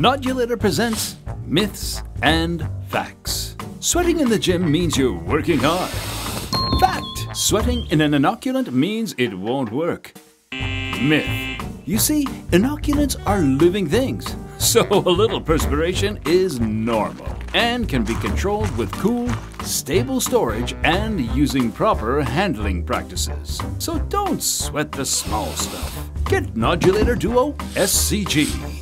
Nodulator presents Myths and Facts. Sweating in the gym means you're working hard. Fact! Sweating in an inoculant means it won't work. Myth. You see, inoculants are living things, so a little perspiration is normal and can be controlled with cool, stable storage and using proper handling practices. So don't sweat the small stuff. Get Nodulator Duo SCG.